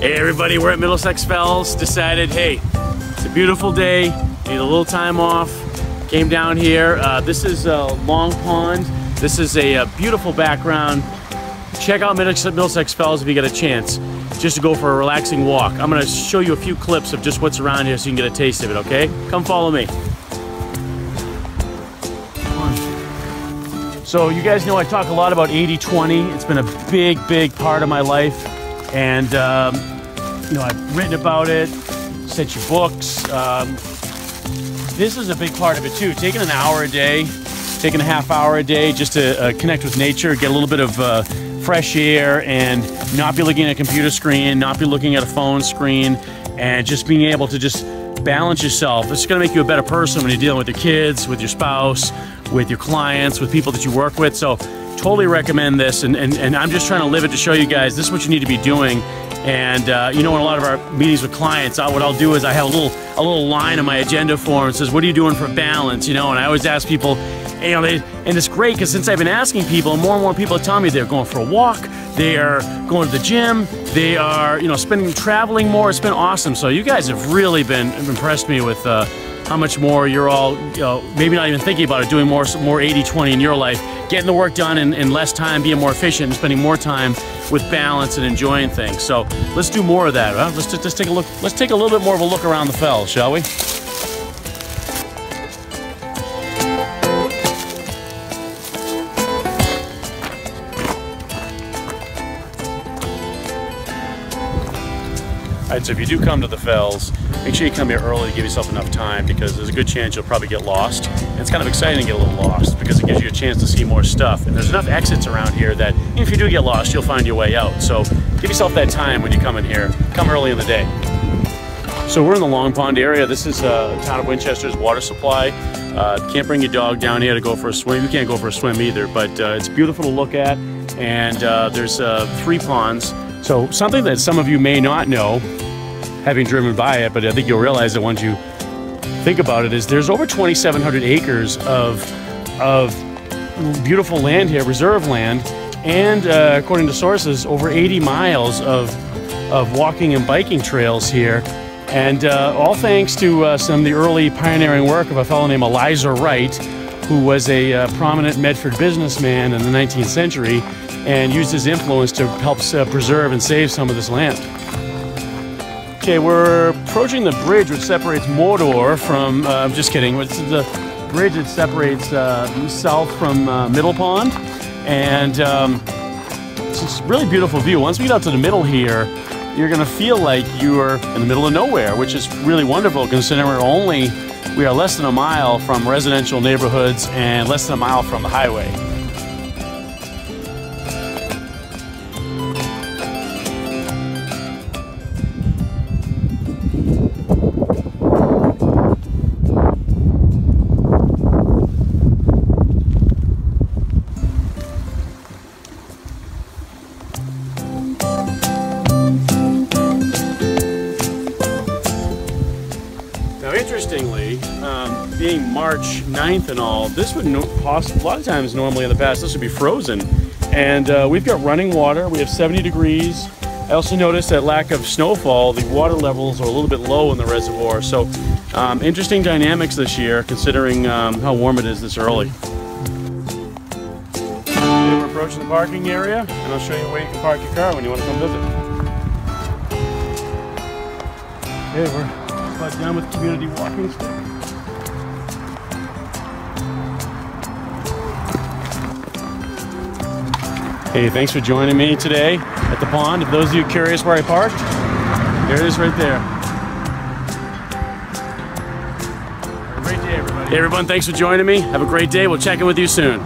Hey everybody, we're at Middlesex Fells. Decided, hey, it's a beautiful day. Need a little time off. Came down here. Uh, this is uh, Long Pond. This is a, a, beautiful background. Check out Middlesex Fells if you get a chance, just to go for a relaxing walk. I'm gonna show you a few clips of just what's around here so you can get a taste of it, okay? Come follow me. So you guys know I talk a lot about 80-20. It's been a big, big part of my life. And, um, you know, I've written about it, sent you books. Um, this is a big part of it too. Taking an hour a day, taking a half hour a day just to uh, connect with nature, get a little bit of uh, fresh air and not be looking at a computer screen, not be looking at a phone screen, and just being able to just balance yourself. It's gonna make you a better person when you're dealing with your kids, with your spouse, with your clients, with people that you work with. So totally recommend this and, and, and I'm just trying to live it to show you guys this is what you need to be doing and uh, you know in a lot of our meetings with clients I, what I'll do is I have a little a little line on my agenda form that says what are you doing for balance you know and I always ask people you know, they, and it's great because since I've been asking people, more and more people are telling me they're going for a walk, they are going to the gym, they are, you know, spending traveling more. It's been awesome. So you guys have really been impressed me with uh, how much more you're all, you know, maybe not even thinking about it, doing more more 80-20 in your life, getting the work done in, in less time, being more efficient, and spending more time with balance and enjoying things. So let's do more of that. Huh? Let's just take a look. Let's take a little bit more of a look around the fells, shall we? Right, so if you do come to the Fells, make sure you come here early to give yourself enough time because there's a good chance you'll probably get lost. And it's kind of exciting to get a little lost because it gives you a chance to see more stuff. And there's enough exits around here that if you do get lost, you'll find your way out. So give yourself that time when you come in here. Come early in the day. So we're in the Long Pond area. This is uh, town of Winchester's water supply. Uh, can't bring your dog down here to go for a swim. You can't go for a swim either, but uh, it's beautiful to look at. And uh, there's uh, three ponds. So something that some of you may not know having driven by it, but I think you'll realize that once you think about it, is there's over 2,700 acres of of beautiful land here, reserve land, and uh, according to sources, over 80 miles of of walking and biking trails here. And uh, all thanks to uh, some of the early pioneering work of a fellow named Elizur Wright, who was a uh, prominent Medford businessman in the 19th century and used his influence to help uh, preserve and save some of this land. Okay, we're approaching the bridge which separates Mordor from, uh, I'm just kidding, it's the bridge that separates uh, south from uh, Middle Pond. And um, it's a really beautiful view. Once we get out to the middle here, you're gonna feel like you are in the middle of nowhere, which is really wonderful considering we're only, we are less than a mile from residential neighborhoods and less than a mile from the highway. Interestingly, um, being March 9th and all, this would no, a lot of times normally in the past, this would be frozen. And uh, we've got running water, we have 70 degrees. I also noticed that lack of snowfall, the water levels are a little bit low in the reservoir. So um, interesting dynamics this year considering um, how warm it is this early. Okay, we're approaching the parking area and I'll show you where you can park your car when you want to come visit. Okay, we're but down with community walking stick. Hey, thanks for joining me today at the pond. If those of you curious where I parked, there it is right there. Have a great day, everybody. Hey, everyone, thanks for joining me. Have a great day. We'll check in with you soon.